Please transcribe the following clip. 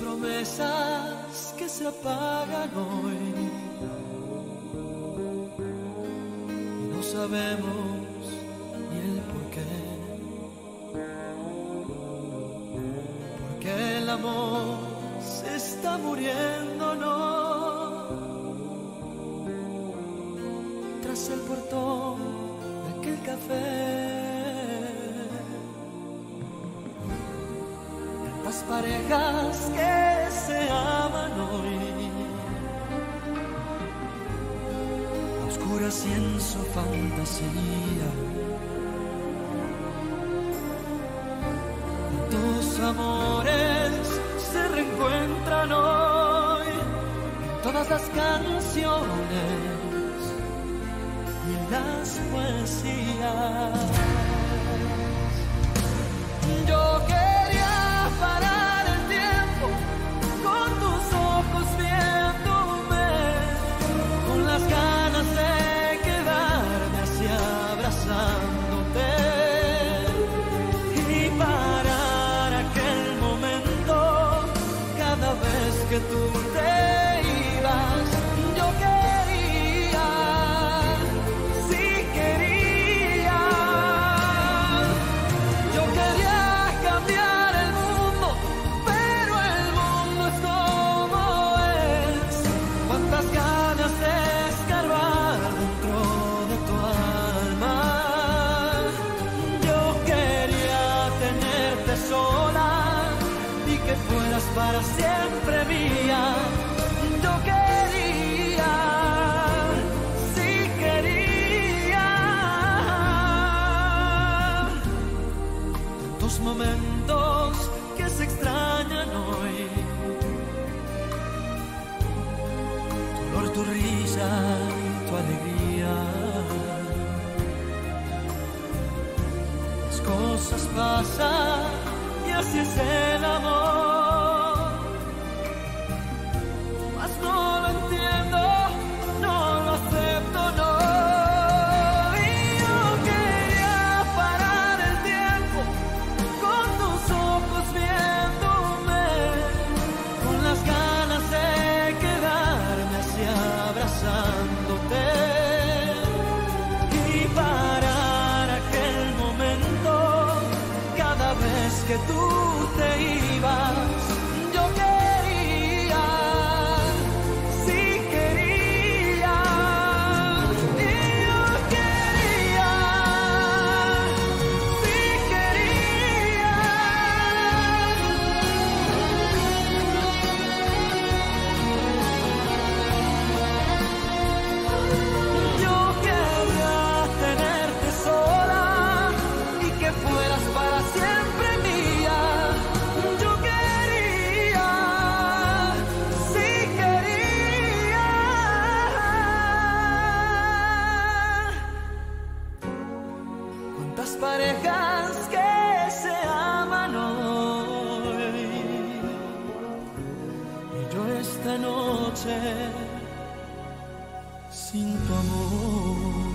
promesas que se apagan hoy. Y no sabemos ni el por qué. Porque el amor se está muriendo, no. Tras el portón de aquel café. Tantas parejas que Y en su fantasía. Tus amores se reencuentran hoy en todas las canciones y en las poesías. Que tú te ibas. Yo quería, sí quería. Yo quería cambiar el mundo, pero el mundo es como es. Cuántas ganas de escarbar dentro de tu alma. Yo quería tenerte sola y que fueras para siempre tantos momentos que se extrañan hoy. Tu olor, tu risa y tu alegría. Las cosas pasan y así es el amor. Que tú te sin tu amor.